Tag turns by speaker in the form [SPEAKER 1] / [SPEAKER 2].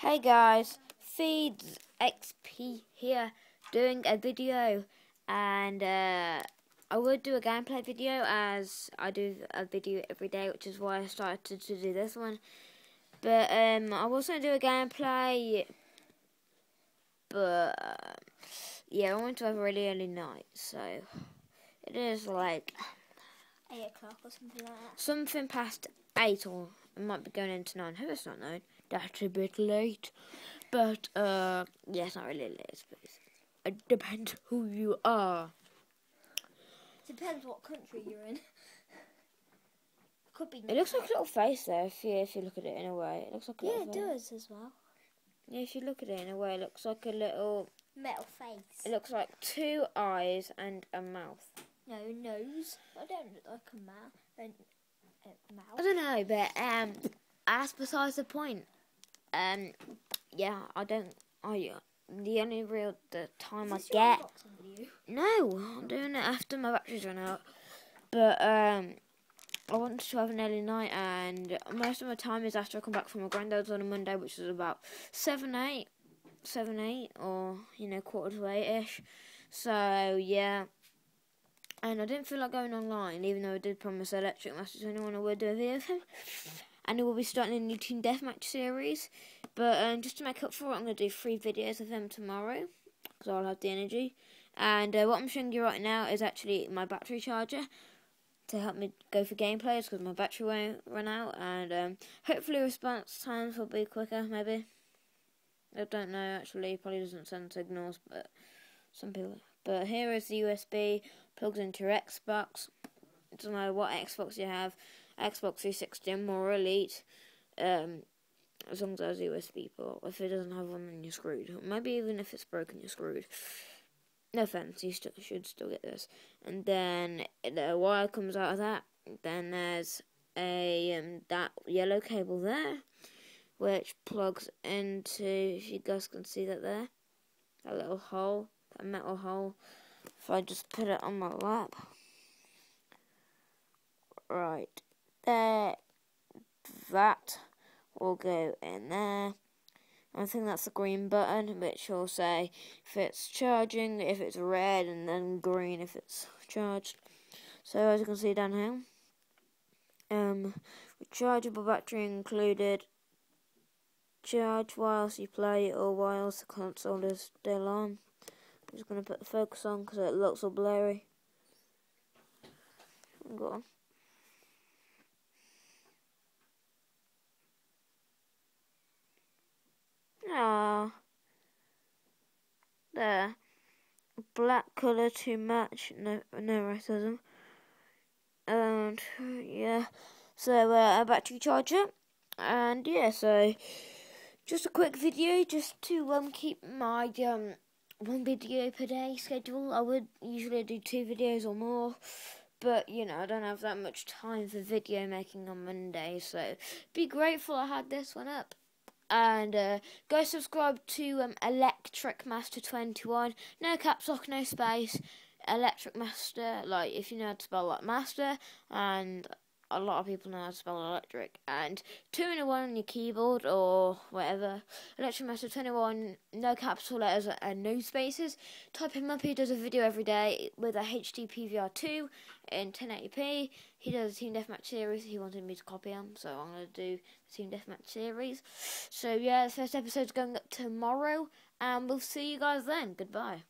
[SPEAKER 1] Hey guys, Feeds XP here doing a video and uh, I would do a gameplay video as I do a video every day which is why I started to do this one. But um, I was going to do a gameplay but uh, yeah I want to have a really early night so it is like
[SPEAKER 2] 8 o'clock or something like that.
[SPEAKER 1] something past 8 or it might be going into 9 hope it's not 9 that's a bit late. But uh, yeah, it's not really late. But it depends who you are.
[SPEAKER 2] Depends what country you're in. Could be.
[SPEAKER 1] It looks like a little face there. If you if you look at it in a way, it looks like a
[SPEAKER 2] Yeah,
[SPEAKER 1] little
[SPEAKER 2] it
[SPEAKER 1] face.
[SPEAKER 2] does as well.
[SPEAKER 1] Yeah, if you look at it in a way, it looks like a little.
[SPEAKER 2] Metal face.
[SPEAKER 1] It looks like two eyes and a mouth.
[SPEAKER 2] No nose. I don't look like a mouth. A, a
[SPEAKER 1] I
[SPEAKER 2] mouth.
[SPEAKER 1] I don't know, but um, that's besides the point. Um, yeah, I don't. I the only real the time I get. No, I'm doing it after my batteries run out. But um, I want to have an early night, and most of my time is after I come back from my granddad's on a Monday, which is about seven, eight, seven, eight, or you know, quarter to eight ish. So yeah. And I didn't feel like going online, even though I did promise Electric Masters to anyone I would do a video him. And we'll be starting a new Team Deathmatch series. But um, just to make up for it, I'm going to do three videos of them tomorrow. Because I'll have the energy. And uh, what I'm showing you right now is actually my battery charger to help me go for gameplays because my battery won't run out. And um, hopefully response times will be quicker, maybe. I don't know actually, probably doesn't send signals, but some people. But here is the USB, plugs into your Xbox. It doesn't matter what Xbox you have, Xbox 360 and more Elite. Um, as long as a USB port. If it doesn't have one, then you're screwed. Maybe even if it's broken, you're screwed. No offense, you should still get this. And then the wire comes out of that. Then there's a um, that yellow cable there, which plugs into. If you guys can see that there, that little hole, that metal hole. If I just put it on my lap, right there, that will go in there. I think that's the green button, which will say if it's charging, if it's red, and then green if it's charged. So as you can see down here, um, rechargeable battery included. Charge whilst you play or whilst the console is still on. I'm just going to put the focus on because it looks all blurry. Go on. Ah, there. Black colour to match. No, no racism. And yeah, so uh, a battery charger, and yeah, so just a quick video, just to um keep my um one video per day schedule. I would usually do two videos or more. But you know, I don't have that much time for video making on Monday, so be grateful I had this one up and uh, go subscribe to um, Electric Master 21. No caps lock, no space. Electric Master, like if you know how to spell like Master, and a lot of people know how to spell electric. And two and a one on your keyboard or whatever. Electric Master 21, no capital letters and no spaces. Type him up. He does a video every day with a HD PVR2 in 1080p. He does a Team Deathmatch series. He wanted me to copy him, so I'm going to do the Team Deathmatch series. So, yeah, the first episode's going up tomorrow, and we'll see you guys then. Goodbye.